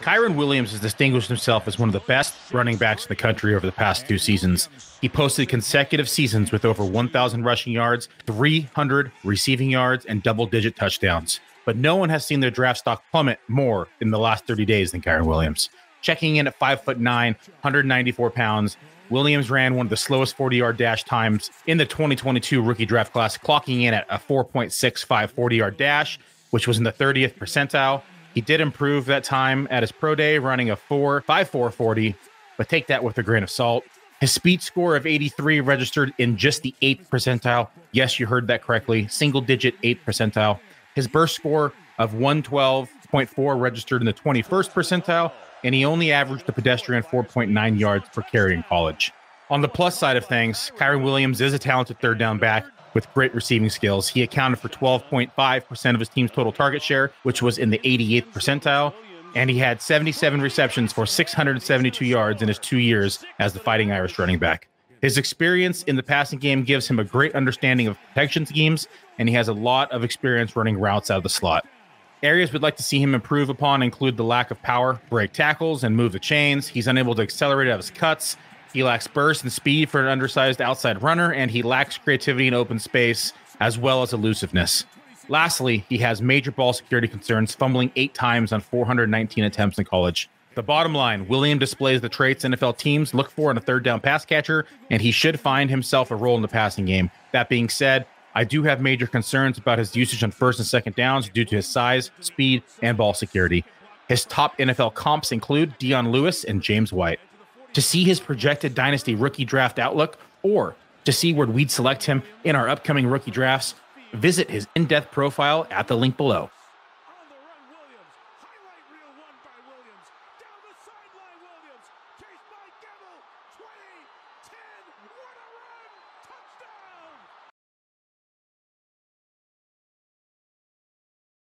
Kyren Williams has distinguished himself as one of the best running backs in the country over the past two seasons. He posted consecutive seasons with over 1,000 rushing yards, 300 receiving yards, and double digit touchdowns. But no one has seen their draft stock plummet more in the last 30 days than Kyren Williams. Checking in at 5'9, 194 pounds, Williams ran one of the slowest 40 yard dash times in the 2022 rookie draft class, clocking in at a 4.65 40 yard dash, which was in the 30th percentile. He did improve that time at his pro day, running a 4 5 4 40, but take that with a grain of salt. His speed score of 83 registered in just the 8th percentile. Yes, you heard that correctly. Single digit 8th percentile. His burst score of 112.4 registered in the 21st percentile, and he only averaged a pedestrian 4.9 yards per carry in college. On the plus side of things, Kyren Williams is a talented third down back with great receiving skills. He accounted for 12.5% of his team's total target share, which was in the 88th percentile. And he had 77 receptions for 672 yards in his two years as the Fighting Irish running back. His experience in the passing game gives him a great understanding of protection schemes, and he has a lot of experience running routes out of the slot. Areas we'd like to see him improve upon include the lack of power, break tackles, and move the chains. He's unable to accelerate out of his cuts. He lacks burst and speed for an undersized outside runner, and he lacks creativity in open space as well as elusiveness. Lastly, he has major ball security concerns, fumbling eight times on 419 attempts in college. The bottom line William displays the traits NFL teams look for in a third down pass catcher, and he should find himself a role in the passing game. That being said, I do have major concerns about his usage on first and second downs due to his size, speed, and ball security. His top NFL comps include Dion Lewis and James White. To see his projected dynasty rookie draft outlook, or to see where we'd select him in our upcoming rookie drafts, visit his in depth profile at the link below.